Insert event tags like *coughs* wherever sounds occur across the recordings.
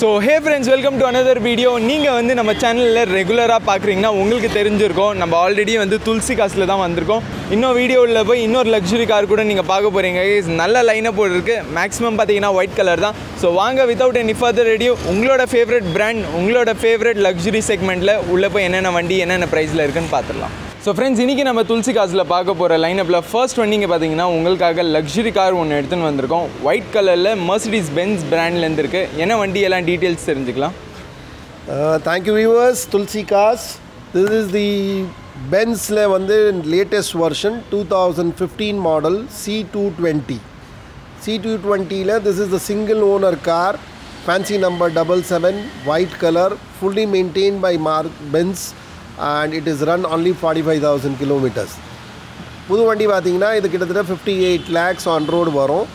So hey friends welcome to another video நீங்கள் வந்து நம்ம சேனலில் ரெகுலராக பார்க்குறீங்கன்னா உங்களுக்கு தெரிஞ்சிருக்கோம். நம்ம ஆல்ரெடி வந்து துளசி காசில் தான் வந்திருக்கோம். இன்னும் வீடியோவில் போய் இன்னொரு லக்ஸுரி கார் கூட நீங்கள் பார்க்க போகிறீங்க நல்ல லைனை போட்டுருக்கு மேக்ஸிமம் பார்த்தீங்கன்னா ஒயிட் கலர் தான். ஸோ வாங்க வித்தவுட் எனி ஃபர்தர் ரெடியோ உங்களோட ஃபேவரட் பிராண்ட் உங்களோட ஃபேவரட் லக்ஸுரி செக்மெண்ட்டில் உள்ளே போய் என்னென்ன வண்டி என்னென்ன ப்ரைஸில் இருக்குன்னு பார்த்துடலாம். ஸோ ஃப்ரெண்ட்ஸ் இன்றைக்கி நம்ம துளசி காசில் பார்க்க போகிற லைனப்பில் ஃபர்ஸ்ட் ஒன் நீங்கள் பார்த்தீங்கன்னா உங்களுக்காக லக்ஸுரி கார் ஒன்று எடுத்துன்னு வந்திருக்கோம். ஒயிட் கலரில் மர்சிடிஸ் பென்ஸ் பிராண்ட்லேருந்து இருக்குது என்ன வண்டி எல்லாம் டீட்டெயில்ஸ் தெரிஞ்சுக்கலாம். Thank you viewers Tulsi cars. This is the pencil வந்து latest version two thousand fifteen model C two twenty C two டுவெண்ட்டியில் this is the single owner car fancy number double seven white colour fully maintain by Merc Benz and it is run only 45000 kilometers. புது வண்டி பார்த்தீங்கன்னா இது கிட்டத்தட்ட fifty eight lakhs on road வரும்.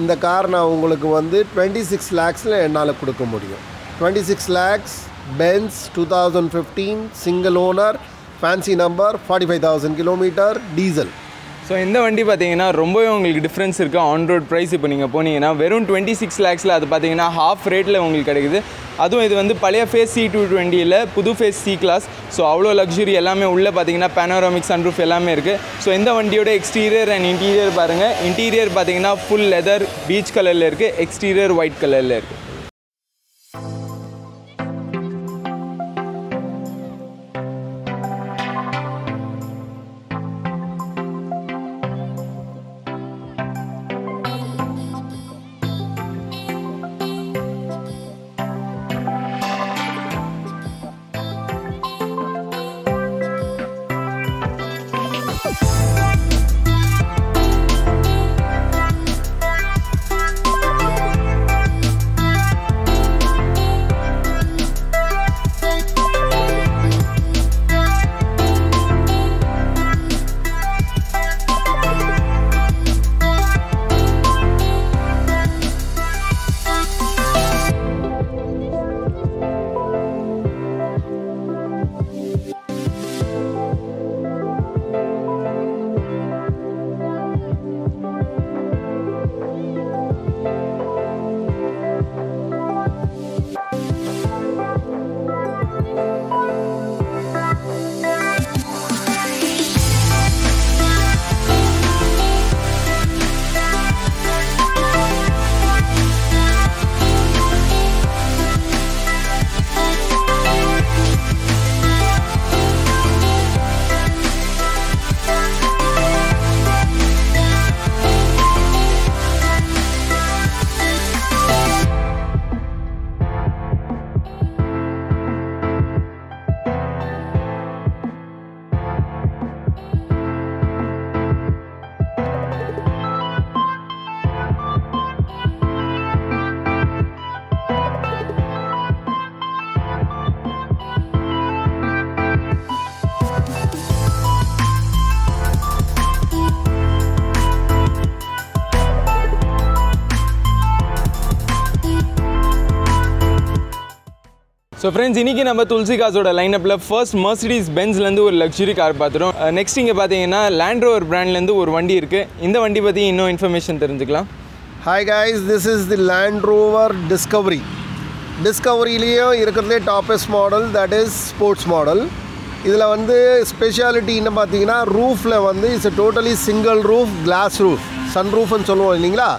இந்த car நான் உங்களுக்கு வந்து டுவெண்ட்டி சிக்ஸ் லேக்ஸில் என்னால் கொடுக்க முடியும். Twenty six lakhs Benz two thousand fifteen single owner fancy number forty five thousand kilometre diesel so இந்த வண்டி பார்த்தீங்கன்னா ரொம்பவே உங்களுக்கு டிஃப்ரென்ஸ் இருக்குது ஆன் ரோட் ப்ரைஸ் இப்போ நீங்கள் போனீங்கன்னா வெறும் டுவெண்ட்டி சிக்ஸ் லேக்ஸில் அது பார்த்தீங்கன்னா ஹாஃப் ரேட்டில் உங்களுக்கு கிடைக்குது. அதுவும் இது வந்து பழைய ஃபேஸ் சி டூ டுவெண்ட்டியில் புது ஃபேஸ் சி கிளாஸ் ஸோ அவ்வளோ லக்ஸுரி எல்லாமே உள்ளே பார்த்தீங்கன்னா பேனோராமிக் சன்ரூஃப் எல்லாமே இருக்குது ஸோ இந்த வண்டியோட எக்ஸ்டீரியர் அண்ட் இன்டீரியர் பாருங்கள் இன்டீரியர் பார்த்தீங்கன்னா ஃபுல் லெதர் பீச் கலரில் இருக்குது எக்ஸ்டீரியர் ஒயிட் கலரில் இருக்குது ஸோ ஃப்ரெண்ட்ஸ் இன்றைக்கி நம்ம துளசி காசோட லைனப்பில் ஃபர்ஸ்ட் மர்சிடிஸ் பென்ஸ்லேருந்து ஒரு லக்ஸுரி கார் பார்த்துரும் நெக்ஸ்ட் uh, இங்கே பார்த்தீங்கன்னா லேண்ட் ரோவர் பிராண்ட்லேருந்து ஒரு வண்டி இருக்குது இந்த வண்டி பற்றி இன்னும் இன்ஃபர்மேஷன் தெரிஞ்சுக்கலாம். Hi guys this is the Land Rover Discovery டிஸ்கவரிலேயும் இருக்கிறதே toppest model that is sports model இதில் வந்து ஸ்பெஷாலிட்டி என்ன பார்த்தீங்கன்னா ரூஃபில் வந்து it's totally single roof glass roof sun ரூஃப்னு சொல்லுவோம் இல்லைங்களா?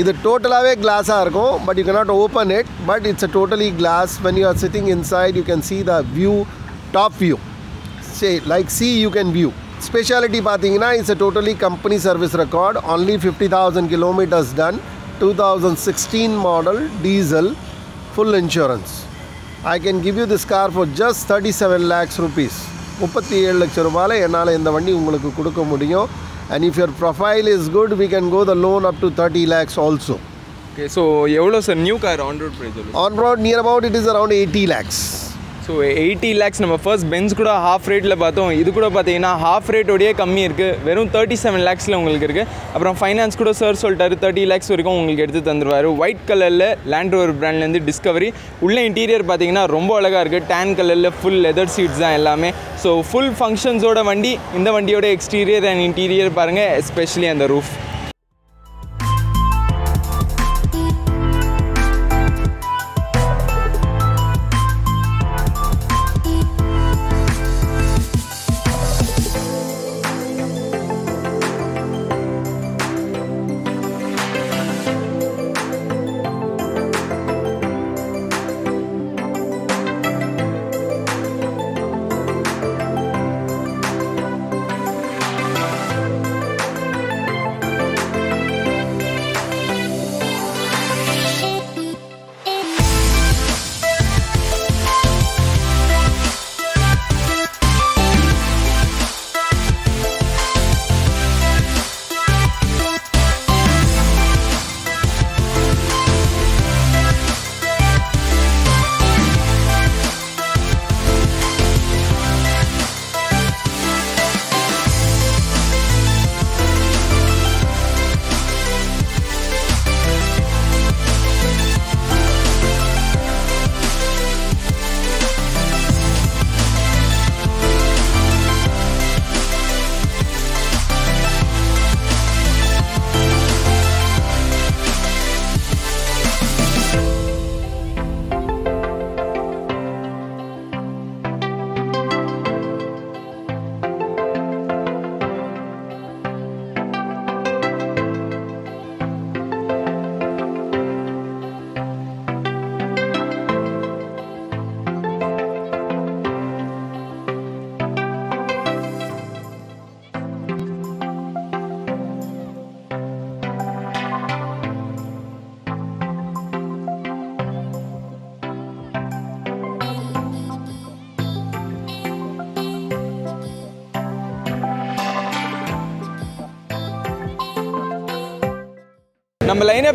இது டோட்டலாகவே கிளாஸாக இருக்கும் but you cannot open it but it's a totally glass when you are sitting inside you can see the view top view say like see you can view speciality பார்த்தீங்கன்னா it's a totally company service record only fifty thousand kilometres done two thousand sixteen model diesel full insurance I can give you this car for just thirty seven lakhs rupees முப்பத்தி ஏழு லட்சம் ரூபாயில் என்னால் இந்த வண்டி உங்களுக்கு கொடுக்க முடியும் and if your profile is good we can go the loan up to 30 lakhs also okay so எவ்வளோ sir new car on road price எவ்வளோ on road near about it is around 80 lakhs So eighty lakhs நம்ம first Benz கூட half ரேட்டில் பார்த்தோம். இது கூட பார்த்தீங்கன்னா half ரேட்டோடயே கம்மி இருக்குது வெறும் தேர்ட்டி செவன் லேக்ஸில் உங்களுக்கு இருக்குது அப்புறம் ஃபைனான்ஸ் கூட சார் சொல்லிட்டாரு தேர்ட்டி லேக்ஸ் வரைக்கும் உங்களுக்கு எடுத்து தந்துருவார். ஒயிட் கலரில் லேண்ட் ரோவர் பிராண்ட்லேருந்து டிஸ்கவரி உள்ள இன்டீரியர் பார்த்தீங்கன்னா ரொம்ப அழகாக இருக்குது டேன் கலரில் ஃபுல் லெதர் சீட்ஸ் தான் எல்லாமே. ஸோ ஃபுல் ஃபங்க்ஷன்ஸோட வண்டி இந்த வண்டியோட எக்ஸ்டீரியர் அண்ட் இன்டீரியர் பாருங்கள் எஸ்பெஷலி அந்த ரூஃப்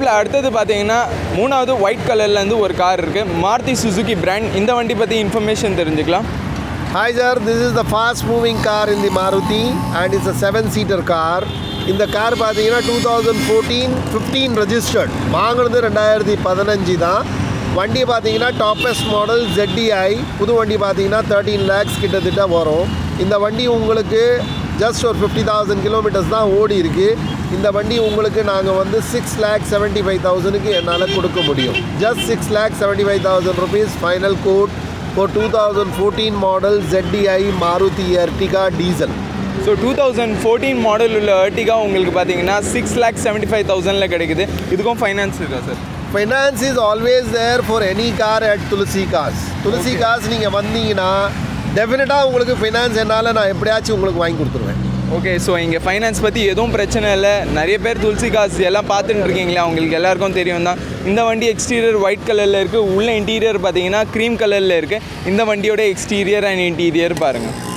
நம்ம அடுத்தது பார்த்தீங்கன்னா மூணாவது ஒயிட் கலர்லேருந்து ஒரு கார் இருக்குது மாருதி சுசுகி பிராண்ட் இந்த வண்டி பற்றி இன்ஃபர்மேஷன் தெரிஞ்சுக்கலாம். Hi sir, this is the fast moving car in the Maruti and it's a seven seater car. இந்த கார் பார்த்தீங்கன்னா two thousand fourteen fifteen registered வாங்கினது ரெண்டாயிரத்தி பதினஞ்சு தான். வண்டி பார்த்தீங்கன்னா டாப்பஸ்ட் மாடல் ஜெட்டிஐ புது வண்டி பார்த்தீங்கன்னா தேர்ட்டீன் லேக்ஸ் கிட்டத்தட்ட வரும். இந்த வண்டி உங்களுக்கு ஜஸ்ட் ஒரு ஃபிஃப்டி தௌசண்ட் கிலோமீட்டர்ஸ் தான் ஓடி இருக்கு இந்த வண்டி உங்களுக்கு நாங்கள் வந்து சிக்ஸ் லேக் செவன்ட்டி ஃபைவ் தௌசண்ட்க்கு என்னால் கொடுக்க முடியும் just six lakh seventy five thousand rupees final quote for 2014 model ZDI Maruti Ertiga diesel. So two thousand fourteen model உள்ள Ertiga உங்களுக்கு பார்த்தீங்கன்னா சிக்ஸ் லேக் செவன்ட்டி ஃபைவ் தௌசண்டில் கிடைக்குது இதுக்கும் ஃபைனான்ஸ் இருக்கா sir is always there for any car at Tulsi Cars. Tulsi Okay. Cars நீங்கள் வந்தீங்கன்னா டெஃபினட்டாக உங்களுக்கு ஃபைனான்ஸ் என்னால் நான் எப்படியாச்சும் உங்களுக்கு வாங்கி கொடுத்துருவேன். ஓகே ஸோ இங்கே ஃபைனான்ஸ் பற்றி எதுவும் பிரச்சனை இல்லை. நிறைய பேர் துளசி காசு எல்லாம் பார்த்துட்டு இருக்கீங்களா? உங்களுக்கு எல்லாருக்கும் தெரியும் தான். இந்த வண்டி எக்ஸ்டீரியர் ஒயிட் கலரில் இருக்குது உள்ள இன்டீரியர் பார்த்தீங்கன்னா க்ரீம் கலரில் இருக்குது இந்த வண்டியோட எக்ஸ்டீரியர் அண்ட் இன்டீரியர் பாருங்கள்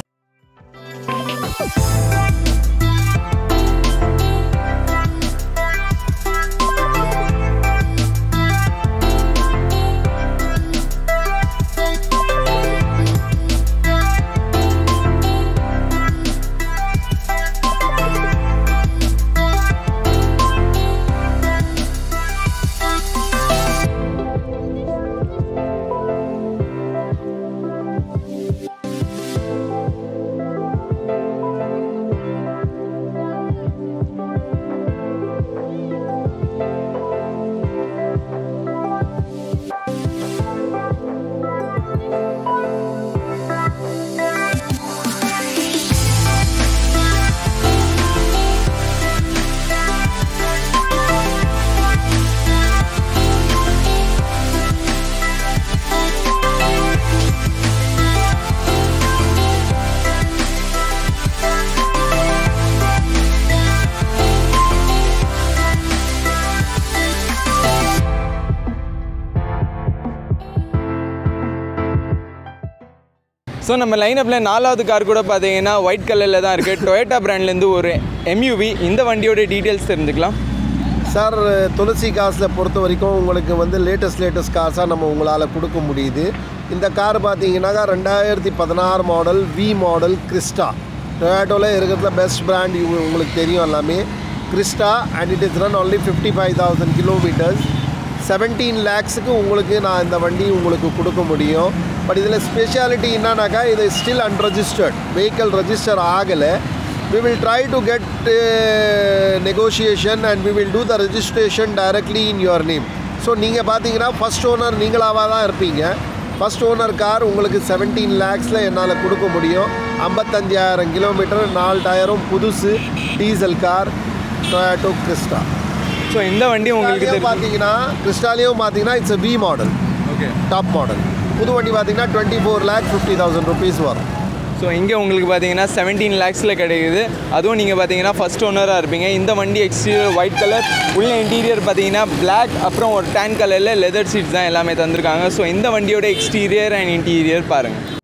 ஸோ நம்ம லைனப்பில் நாலாவது கார் கூட பார்த்தீங்கன்னா ஒயிட் கலரில் தான் இருக்குது டொயோட்டா பிராண்ட்லேருந்து ஒரு எம்யூவி இந்த வண்டியோட டீட்டெயில்ஸ் தெரிஞ்சுக்கலாம். சார் துளசி காசில் பொறுத்த வரைக்கும் உங்களுக்கு வந்து லேட்டஸ்ட் லேட்டஸ்ட் காசாக நம்ம உங்களால் கொடுக்க முடியுது. இந்த கார் பார்த்தீங்கன்னாக்கா ரெண்டாயிரத்தி பதினாறு மாடல் வி மாடல் கிறிஸ்டா டொயாட்டோவில் இருக்கிறதுல பெஸ்ட் பிராண்ட் உங்களுக்கு தெரியும் எல்லாமே. Crysta and it is run only fifty five thousand kilometres seventeen லேக்ஸுக்கு உங்களுக்கு நான் இந்த வண்டி உங்களுக்கு கொடுக்க முடியும். பட் இதில் ஸ்பெஷாலிட்டி என்னன்னாக்கா இது ஸ்டில் அன்ரெஜிஸ்டர்ட் வெஹிக்கல் ரெஜிஸ்டர் ஆகலை. We will try to get uh, negotiation and we will do the registration directly in your name. So நீங்கள் பார்த்தீங்கன்னா ஃபஸ்ட் ஓனர் நீங்களாவாக தான் இருப்பீங்க. ஃபஸ்ட் ஓனர் கார் உங்களுக்கு செவன்டீன் லேக்ஸில் என்னால் கொடுக்க முடியும். ஐம்பத்தஞ்சாயிரம் கிலோமீட்டர் நாலு டயரும் புதுசு diesel car Toyota Crysta so இந்த வண்டி உங்களுக்கு பார்த்தீங்கன்னா கிறிஸ்டாலையும் பார்த்தீங்கன்னா it's V model okay top model புது வண்டி பார்த்தீங்கன்னா twenty four lakh fifty thousand rupees வரும். ஸோ இங்கே உங்களுக்கு பார்த்தீங்கன்னா செவன்டீன் லேக்ஸில் கிடைக்குது. அதுவும் நீங்கள் பார்த்தீங்கன்னா ஃபஸ்ட் ஓனராக இருப்பீங்க. இந்த வண்டி எக்ஸ்டீரியர் ஒயிட் கலர் உள்ள இன்டீரியர் பார்த்தீங்கன்னா Black அப்புறம் ஒரு டேன் கலரில் லெதர் சீட்ஸ் தான் எல்லாமே தந்திருக்காங்க. ஸோ இந்த வண்டியோட எக்ஸ்டீரியர் அண்ட் இன்டீரியர் பாருங்கள்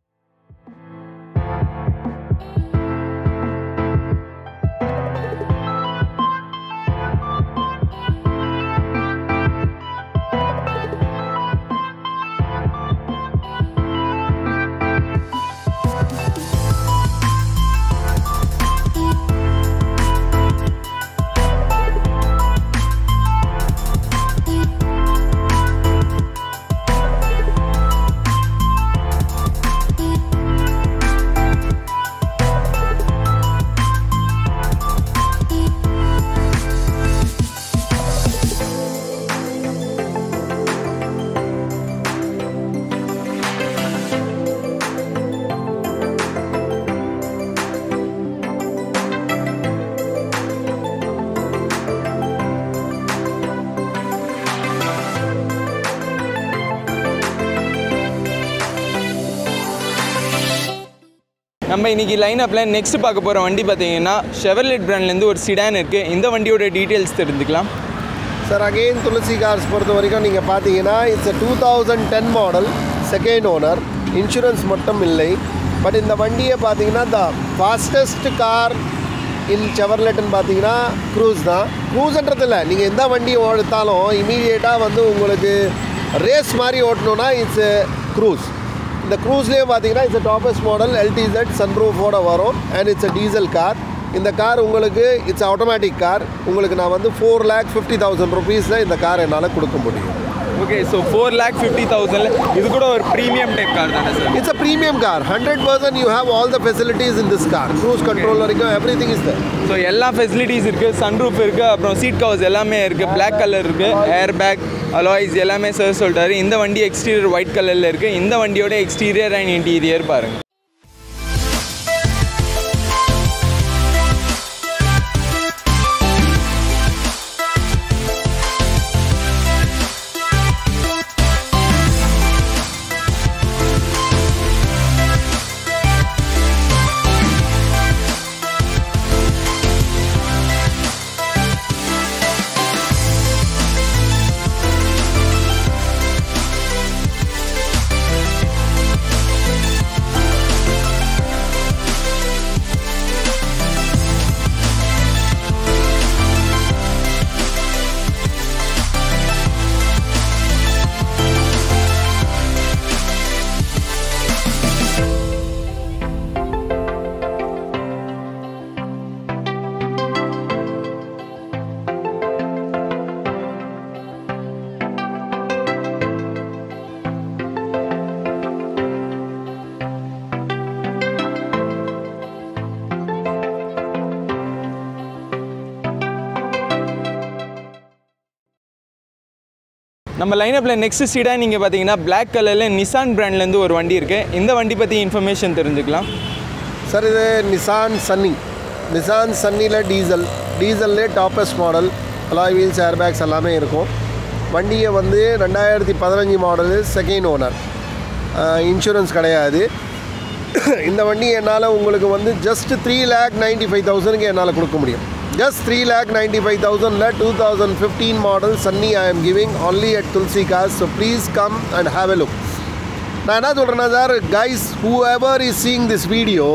நம்ம இன்றைக்கி லைன் அப்பில் நெக்ஸ்ட் பார்க்க போகிற வண்டி பார்த்தீங்கன்னா ஷெவர்லெட் பிராண்ட்லேருந்து ஒரு சிடான் இருக்குது இந்த வண்டியோட டீட்டெயில்ஸ் தெரிஞ்சுக்கலாம். சார் அகெயின் துளசி கார்ஸ் பொறுத்த வரைக்கும் நீங்கள் பார்த்தீங்கன்னா it's two thousand ten model second owner insurance மட்டும் இல்லை. பட் இந்த வண்டியை பார்த்தீங்கன்னா த ஃபாஸ்டஸ்ட் கார் இன் செவர்லெட்டுன்னு பார்த்தீங்கன்னா க்ரூஸ் தான். க்ரூஸ்ன்றது இல்லை. நீங்கள் எந்த வண்டி ஓடுத்தாலும் இமீடியட்டாக வந்து உங்களுக்கு ரேஸ் மாதிரி ஓட்டணுன்னா இட்ஸ் க்ரூஸ் இந்த க்ரூஸ்லேயே பார்த்தீங்கன்னா இட்ஸ் டாப்பஸ்ட் மாடல் எல்டிசெட் சன்ரூஃபோட வரும் அண்ட் இட்ஸ் டீசல் கார் இந்த கார் உங்களுக்கு இட்ஸ் ஆட்டோமேட்டிக் கார் உங்களுக்கு நான் வந்து ஃபோர் லேக் ஃபிஃப்டி தௌசண்ட் ருபீஸில் இந்த கார் என்னால் கொடுக்க முடியும். Okay so four lakh fifty தௌசண்ட்ல இது கூட ஒரு ப்ரீமியம் டைப் கார் தானே sir it's a premium car hundred percent you have all the facilities in this car cruise control வரைக்கும் எவ்ரி திங் இஸ் ஸோ எல்லா ஃபெசிலிட்டிஸ் இருக்குது சன்ரூஃப் இருக்குது அப்புறம் seat covers எல்லாமே இருக்குது Black கலர் இருக்குது ஏர் பேக் அலாய்ஸ் எல்லாமே சார் சொல்லிட்டாரு இந்த வண்டி எக்ஸ்டீரியர் ஒயிட் கலரில் இருக்குது இந்த வண்டியோட எக்ஸ்டீரியர் அண்ட் இன்டீரியர் பாருங்கள் நம்ம லைனப்பில் நெக்ஸ்ட் சீடாக நீங்கள் பார்த்தீங்கன்னா பிளாக் கலரில் நிசான் பிராண்ட்லேருந்து ஒரு வண்டி இருக்குது இந்த வண்டி பற்றி இன்ஃபர்மேஷன் தெரிஞ்சுக்கலாம். சார் இது நிசான் சன்னி நிசான் சன்னியில் diesel டீசல்லே toppest model alloy wheels airbags எல்லாமே இருக்கும். வண்டியை வந்து ரெண்டாயிரத்தி பதினஞ்சு மாடலு செகண்ட் ஓனர் இன்சூரன்ஸ் கிடையாது. *coughs* இந்த வண்டி என்னால் உங்களுக்கு வந்து just three lakh ninety five தௌசண்ட்க்கு என்னால் கொடுக்க முடியும். Just three lakh ninety five தௌசண்டில் two thousand fifteen model Sunny I am giving only at Tulsi cars so please come and have நான் என்ன சொல்கிறேன்னா sir guys whoever is seeing this video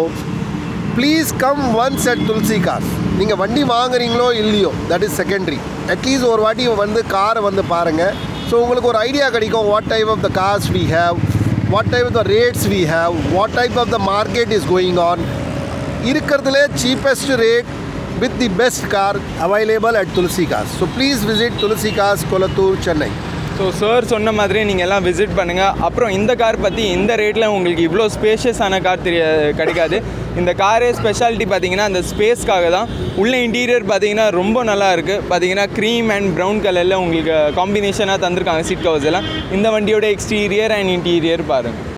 please come once at Tulsi car நீங்கள் வண்டி வாங்குறீங்களோ இல்லையோ that is secondary at least ஒரு வாட்டி வந்து காரை வந்து பாருங்கள் ஸோ உங்களுக்கு ஒரு ஐடியா கிடைக்கும் what type of the cars we have what type of the rates we have what type of the market is going on இருக்கிறதுலே cheapest rate with the best car available at Tulsi cars so please visit Tulsi cars Kolathur Chennai so sir சொன்ன மாதிரி நீங்கள் எல்லாம் visit பண்ணுங்கள் அப்புறம் இந்த car பற்றி இந்த ரேட்டில் உங்களுக்கு இவ்வளோ ஸ்பேஷியஸான கார் தெரிய கிடைக்காது. இந்த காரே ஸ்பெஷாலிட்டி பார்த்தீங்கன்னா அந்த ஸ்பேஸ்க்காக தான் உள்ள இன்டீரியர் பார்த்தீங்கன்னா ரொம்ப நல்லா இருக்குது பார்த்தீங்கன்னா க்ரீம் அண்ட் ப்ரௌன் கலரில் உங்களுக்கு காம்பினேஷனாக தந்திருக்காங்க சீட் கவர்ஸ் எல்லாம். இந்த வண்டியோட எக்ஸ்டீரியர் அண்ட் இன்டீரியர் பாருங்கள்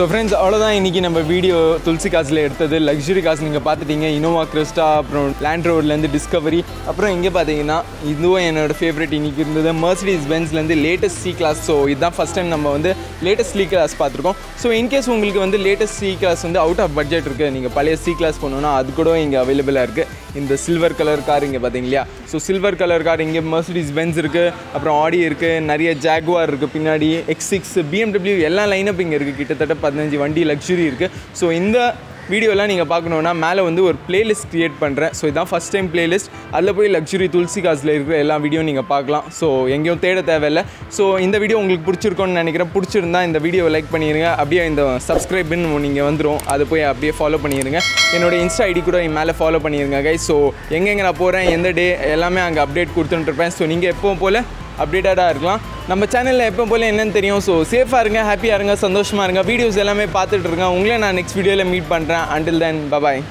ஸோ ஃப்ரெண்ட்ஸ் அவ்வளோதான் இன்றைக்கி நம்ம வீடியோ துளசி காசில் எடுத்தது லக்ஸுரி காசு நீங்கள் பார்த்துட்டீங்க. இனோவா கிறிஸ்டா அப்புறம் லேண்ட் ரோட்லேருந்து டிஸ்கவரி அப்புறம் இங்கே பார்த்தீங்கன்னா இதுவும் என்னோடய ஃபேவரட் இன்றைக்கி இருந்தது. மர்சிடிஸ் பென்ஸ்லேருந்து லேட்டஸ்ட் சி கிளாஸ் ஸோ இதுதான் ஃபஸ்ட் டைம் நம்ம வந்து லேட்டஸ்ட் சி கிளாஸ் பார்த்துருக்கோம். ஸோ இன்கேஸ் உங்களுக்கு வந்து லேட்டஸ்ட் சி கிளாஸ் வந்து அவுட் ஆஃப் பட்ஜெட் இருக்குது நீங்கள் பழைய சி கிளாஸ் போகணுன்னா அது கூட இங்கே அவைலபிளாக இருக்குது இந்த சில்வர் கலர் கார் இங்கே பார்த்தீங்களா ஸோ சில்வர் கலர் கார் இங்கே மர்சிடிஸ் பென்ஸ் இருக்குது அப்புறம் ஆடி இருக்குது நிறைய ஜாகுவார் இருக்குது பின்னாடி. எக்ஸ் சிக்ஸ் பிஎம்டபிள்யூ எல்லா லைனப் இங்கே இருக்குது கிட்டத்தட்ட பதினஞ்சு வண்டி லக்ஸுரி இருக்குது ஸோ இந்த வீடியோலாம் நீங்கள் பார்க்கணுன்னா மேலே வந்து ஒரு பிளேலிஸ்ட் க்ரியேட் பண்ணுறேன் ஸோ இதுதான் ஃபஸ்ட் டைம் பிளேலிஸ்ட் அதில் போய் லக்ஸுரி துளசி காசில் இருக்கிற எல்லா வீடியோ நீங்கள் பார்க்கலாம். ஸோ எங்கேயும் தேட தேவையில்லை. ஸோ இந்த வீடியோ உங்களுக்கு பிடிச்சிருக்கோன்னு நினைக்கிறேன். பிடிச்சிருந்தா இந்த வீடியோவை லைக் பண்ணிடுங்க அப்படியே இந்த சப்ஸ்கிரைப்னு நீங்கள் வந்துடும் அதை போய் அப்படியே ஃபாலோ பண்ணிடுங்க என்னோட இன்ஸ்டா ஐடி கூட மேலே ஃபாலோ பண்ணிடுங்க கை ஸோ எங்கெங்கே நான் போகிறேன் எந்த டே எல்லாமே அங்கே அப்டேட் கொடுத்துட்டுருப்பேன் ஸோ நீங்கள் எப்போவும் போல் அப்டேட்டடாக இருக்கலாம். நம்ம சேனலில் எப்போ போல் என்னென்னு தெரியும். ஸோ சேஃபாக இருங்க ஹாப்பியாக இருங்க சந்தோஷமாக இருங்க. வீடியோஸ் எல்லாமே பார்த்துட்டு இருங்க. உங்களே நான் நெக்ஸ்ட் வீடியோவில் மீட் பண்ணுறேன் அண்டில் தென் பபாய்